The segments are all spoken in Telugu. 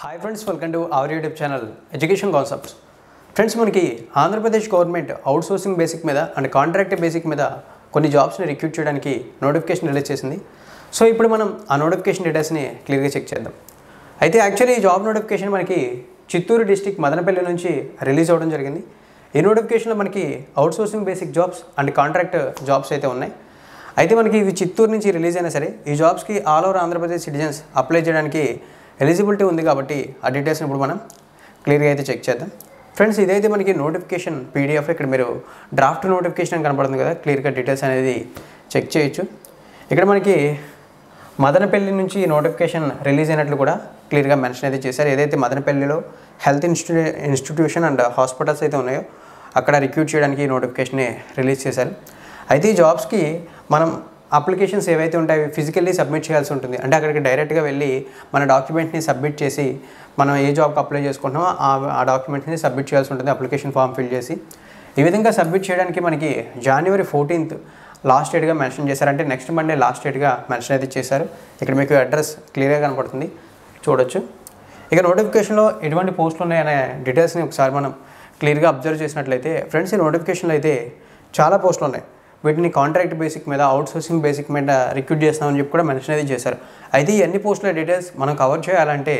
Hi friends welcome to our YouTube channel education concepts friends మనకి Andhra Pradesh government out sourcing basic మీద అండ్ కాంట్రాక్ట్ బేసిక్ మీద కొన్ని జాబ్స్ని రిక్రూట్ చేయడానికి నోటిఫికేషన్ రిలీజ్ చేసింది. సో ఇప్పుడు మనం ఆ నోటిఫికేషన్ డీటెయిల్స్ని క్లియర్గా చెక్ చేద్దాం. అయితే యాక్చువల్లీ ఈ జాబ్ నోటిఫికేషన్ మనకి చిత్తూరు డిస్టిక్ మదనపల్లి నుంచి రిలీజ్ అవ్వడం జరిగింది. ఈ నోటిఫికేషన్లో మనకి outsourcing basic jobs and contract jobs అయితే ఉన్నాయి. అయితే మనకి ఇవి చిత్తూరు నుంచి రిలీజ్ అయినా సరే ఈ జాబ్స్కి all over Andhra Pradesh citizens apply చేయడానికి ఎలిజిబిలిటీ ఉంది కాబట్టి ఆ డీటెయిల్స్ని ఇప్పుడు మనం క్లియర్గా అయితే చెక్ చేద్దాం. ఫ్రెండ్స్ ఇదైతే మనకి నోటిఫికేషన్ పీడిఎఫ్ ఇక్కడ మీరు డ్రాఫ్ట్ నోటిఫికేషన్ కనపడుతుంది కదా క్లియర్గా డీటెయిల్స్ అనేది చెక్ చేయొచ్చు. ఇక్కడ మనకి మదనపల్లి నుంచి నోటిఫికేషన్ రిలీజ్ అయినట్లు కూడా క్లియర్గా మెన్షన్ అయితే చేశారు. ఏదైతే మదనపల్లిలో health institute institution and hospitals అయితే ఉన్నాయో అక్కడ రిక్రూట్ చేయడానికి నోటిఫికేషన్ని రిలీజ్ చేశారు. అయితే ఈ జాబ్స్కి మనం అప్లికేషన్స్ ఏవైతే ఉంటాయో ఫిజికల్లీ సబ్మిట్ చేయాల్సి ఉంటుంది. అంటే అక్కడికి డైరెక్ట్గా వెళ్ళి మన డాక్యుమెంట్ని సబ్మిట్ చేసి మనం ఏ జాబ్కి అప్లై చేసుకుంటున్నామో ఆ ఆ డాక్యుమెంట్ని సబ్మిట్ చేయాల్సి ఉంటుంది అప్లికేషన్ ఫామ్ ఫిల్ చేసి. ఈ విధంగా సబ్మిట్ చేయడానికి మనకి జనవరి ఫోర్టీన్త్ లాస్ట్ డేట్గా మెన్షన్ చేశారు. అంటే నెక్స్ట్ మండే లాస్ట్ డేట్గా మెన్షన్ అయితే చేశారు. ఇక్కడ మీకు అడ్రస్ క్లియర్గా కనపడుతుంది చూడొచ్చు. ఇక నోటిఫికేషన్లో ఎటువంటి పోస్టులు ఉన్నాయనే డీటెయిల్స్ని ఒకసారి మనం క్లియర్గా అబ్జర్వ్ చేసినట్లయితే ఫ్రెండ్స్ ఈ నోటిఫికేషన్లో అయితే చాలా పోస్టులు ఉన్నాయి. వీటిని కాంట్రాక్ట్ బేసిక్ మీద అవుట్ సోర్సింగ్ బేసిక్ మీద రిక్రూట్ చేస్తామని చెప్పి కూడా మెన్షన్ అయితే చేశారు. అయితే ఈ అన్ని పోస్టుల డీటెయిల్స్ మనం కవర్ చేయాలంటే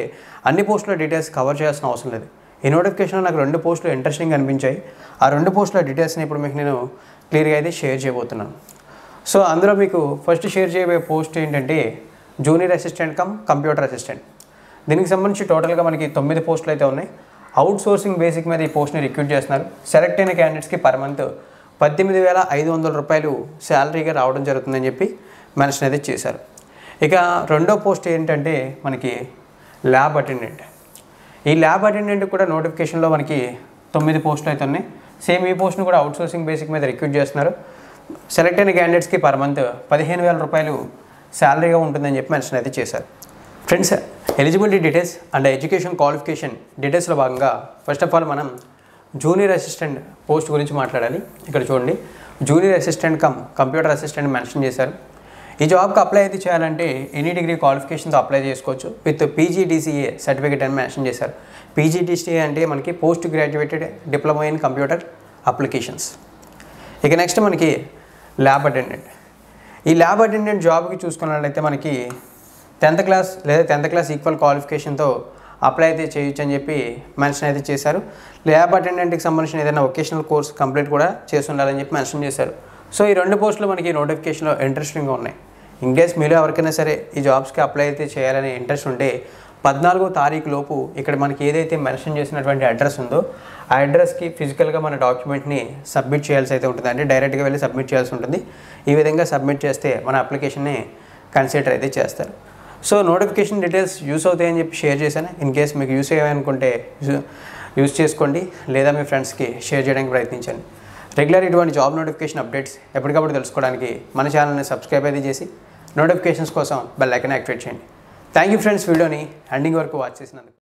అన్ని పోస్టుల డీటెయిల్స్ కవర్ చేయాల్సిన అవసరం లేదు. ఈ నోటిఫికేషన్లో నాకు రెండు పోస్టులు ఇంట్రెస్టింగ్ అనిపించాయి. ఆ రెండు పోస్టుల డీటెయిల్స్ని ఇప్పుడు మీకు నేను క్లియర్గా అయితే షేర్ చేయబోతున్నాను. సో అందులో మీకు ఫస్ట్ షేర్ చేయబోయే పోస్ట్ ఏంటంటే junior assistant cum computer assistant దీనికి సంబంధించి టోటల్గా మనకి తొమ్మిది పోస్టులు అయితే ఉన్నాయి. అవుట్ సోర్సింగ్ బేసిక్ మీద ఈ పోస్ట్ని రిక్రూట్ చేస్తున్నారు. సెలెక్ట్ అయిన క్యాండిడేట్స్కి పర్ మంత్ పద్దెనిమిది వేల ఐదు వందల రూపాయలు శాలరీగా రావడం జరుగుతుందని చెప్పి మెన్షన్ అయితే చేశారు. ఇక రెండో పోస్ట్ ఏంటంటే మనకి ల్యాబ్ అటెండెంట్. ఈ ల్యాబ్ అటెండెంట్ కూడా నోటిఫికేషన్లో మనకి తొమ్మిది పోస్టులు అయితే ఉన్నాయి. సేమ్ ఈ పోస్ట్ను కూడా అవుట్ సోర్సింగ్ బేసిక్ మీద రిక్రూట్ చేస్తున్నారు. సెలెక్ట్ అయిన క్యాండిడేట్స్కి పర్ మంత్ పదిహేను వేల రూపాయలు శాలరీగా ఉంటుందని చెప్పి మెన్షన్ అయితే చేశారు. Friends eligibility details and education qualification డీటెయిల్స్లో భాగంగా ఫస్ట్ ఆఫ్ ఆల్ మనం జూనియర్ అసిస్టెంట్ పోస్ట్ గురించి మాట్లాడాలి. ఇక్కడ చూడండి. Junior assistant cum computer assistant mention చేశారు. ఈ జాబ్కి అప్లై అయితే చేయాలంటే ఎనీ డిగ్రీ క్వాలిఫికేషన్తో అప్లై చేసుకోవచ్చు. విత్ పీజీడీసీఏ సర్టిఫికేట్ అని మెన్షన్ చేశారు. పీజీడీసీఏ అంటే మనకి post graduated diploma in computer applications. ఇక నెక్స్ట్ మనకి ల్యాబ్ అటెండెంట్. ఈ ల్యాబ్ అటెండెంట్ జాబ్కి చూసుకున్నట్లయితే మనకి టెన్త్ క్లాస్ లేదా టెన్త్ క్లాస్ ఈక్వల్ క్వాలిఫికేషన్తో అప్లై అయితే చేయొచ్చు అని చెప్పి మెన్షన్ అయితే చేశారు. ల్యాబ్ అటెండెంట్కి సంబంధించిన ఏదైనా ఒకేషనల్ కోర్స్ కంప్లీట్ కూడా చేసి ఉండాలని చెప్పి మెన్షన్ చేశారు. సో ఈ రెండు పోస్టులు మనకి నోటిఫికేషన్లో ఇంట్రెస్టింగ్గా ఉన్నాయి. ఇన్ కేస్ మీలో ఎవరికైనా సరే ఈ జాబ్స్కి అప్లై అయితే చేయాలనే ఇంట్రెస్ట్ ఉంటే పద్నాలుగో తారీఖు లోపు ఇక్కడ మనకి ఏదైతే మెన్షన్ చేసినటువంటి అడ్రస్ ఉందో ఆ అడ్రస్కి ఫిజికల్గా మన డాక్యుమెంట్ని సబ్మిట్ చేయాల్సి అయితే ఉంటుంది. అంటే డైరెక్ట్గా వెళ్ళి సబ్మిట్ చేయాల్సి ఉంటుంది. ఈ విధంగా సబ్మిట్ చేస్తే మన అప్లికేషన్ని కన్సిడర్ అయితే చేస్తారు. సో నోటిఫికేషన్ డీటెయిల్స్ యూస్ అవుతాయని చెప్పి షేర్ చేశాను. ఇన్ కేస్ మీకు యూస్ అయ్యాయనుకుంటే యూస్ చేసుకోండి. లేదా మీ ఫ్రెండ్స్కి షేర్ చేయడానికి ప్రయత్నించండి. రెగ్యులర్ ఇటువంటి జాబ్ నోటిఫికేషన్ అప్డేట్స్ ఎప్పటికప్పుడు తెలుసుకోవడానికి మన ఛానల్ని సబ్స్క్రైబ్ అయితే చేసి నోటిఫికేషన్స్ కోసం బెల్ ఐకన్ యాక్టివేట్ చేయండి. థ్యాంక్ యూ ఫ్రెండ్స్ వీడియోని ఎండింగ్ వరకు వాచ్ చేసినందుకు.